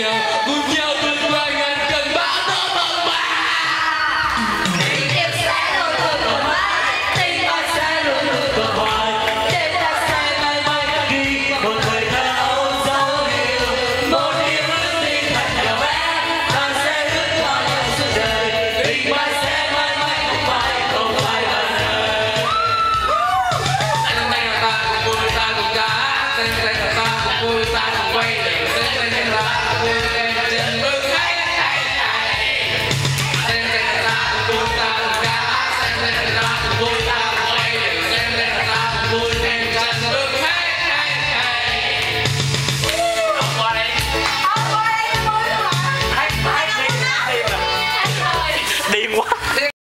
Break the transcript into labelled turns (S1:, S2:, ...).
S1: bien. Vous